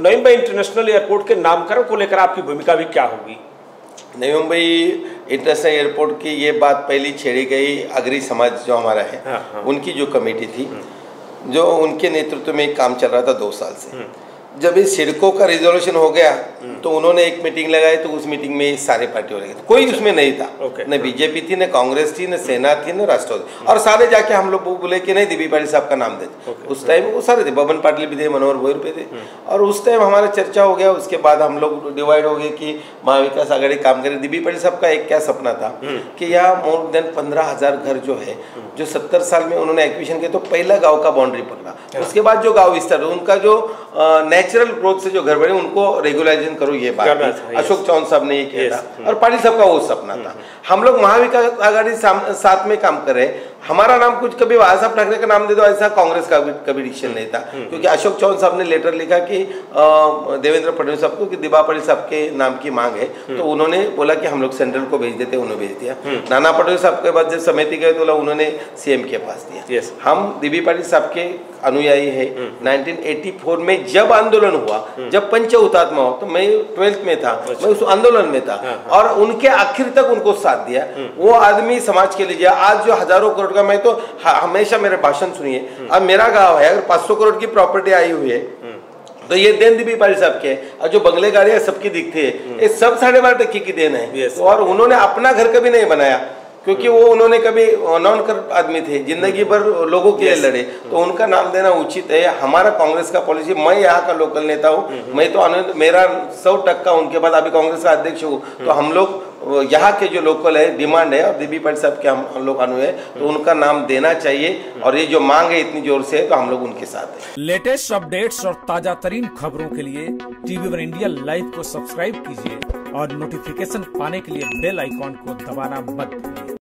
नई Mumbai international airport के नामकरण को लेकर आपकी भूमिका भी क्या होगी? नई मुंबई इंटरनेशनल एयरपोर्ट की ये बात पहली छेड़ी गई अग्री समाज जो हमारा है हाँ, हाँ। उनकी जो कमेटी थी जो उनके नेतृत्व में काम चल रहा था दो साल से। जब इस सिडको का रिजोल्यूशन हो गया तो उन्होंने एक मीटिंग लगाई तो उस मीटिंग में सारे पार्टी वाले गए। थे। कोई उसमें नहीं था। न बीजेपी थी न कांग्रेस थी न सेना थी न राष्ट्रवादी। और सारे जाके हम लोग बोले कि नहीं दिव्य पाटिल साहब का नाम दे। उस टाइम वो सारे थे बबन पाटिल भी थे मनोहर भोयर भी थे। और उस टाइम हमारा चर्चा हो गया उसके बाद हम लोग डिवाइड हो गए कि महाविकास आघाड़ी काम करे। दिव्य पाटिल साहब का एक क्या सपना था कि यहाँ मोर देन पंद्रह हज़ार घर जो है जो सत्तर साल में उन्होंने एक्विशन किया तो पहला गाँव का बाउंड्री पकड़ा। उसके बाद जो गाँव विस्तार उनका जो नेचुरल ग्रोथ से जो घर बने उनको रेगुलाइजेशन करो ये बात. अशोक चौहान साहब ने ये किया था। और पाटिल साहब का वो सपना था। हम लोग महाविकास आघाड़ी साथ में काम कर रहे हैं। हमारा नाम कुछ कभी बाला साहब ठाकरे का नाम दे दो ऐसा कांग्रेस का भी कभी डिसीज़न नहीं था। क्योंकि अशोक चौहान साहब ने लेटर लिखा कि देवेंद्र फडणवीस साहब को कि दिबा पाटिल साहब के नाम की मांग है। तो उन्होंने बोला कि हम लोग सेंट्रल को भेज देते उन्होंने भेज दिया। नाना पटोले साहब के बाद जब समिति गए तो बोला उन्होंने सीएम के पास दिया। हम दिबी पाटिल साहब के अनुयायी है। 1984 में जब आंदोलन हुआ जब पंच हुतात्मा हो तो मैं ट्वेल्थ में था मैं उस आंदोलन में था। और उनके आखिर तक उनको साथ दिया। वो आदमी समाज के लिए आज जो हज़ारों करोड़ का मैं तो हमेशा मेरे भाषण सुनिए। अब मेरा गाँव है अगर 500 करोड़ की प्रॉपर्टी आई हुई है तो ये देन दिबी पाटिल साहब के और जो बंगले गाड़ियाँ सबकी दिखती है। ये सब साढ़े बारह टक्के की देन है। Yes. और उन्होंने अपना घर कभी नहीं बनाया क्योंकि वो उन्होंने कभी नॉन कर आदमी थे ज़िंदगी भर लोगों के लिए लड़े। तो उनका नाम देना उचित है। हमारा कांग्रेस का पॉलिसी मैं यहाँ का लोकल नेता हूँ। मैं तो मेरा सौ टक्का उनके बाद अभी कांग्रेस का अध्यक्ष हूँ। तो हम लोग यहाँ के जो लोकल है डिमांड है और दिव्य पाटिल साहब के हम लोग अनु है तो उनका नाम देना चाहिए और ये जो मांग है इतनी ज़ोर से है तो हम लोग उनके साथ हैं। लेटेस्ट अपडेट्स और ताज़ा तरीन खबरों के लिए टीवी वन इंडिया लाइव को सब्सक्राइब कीजिए और नोटिफिकेशन पाने के लिए बेल आइकॉन को दबाना मत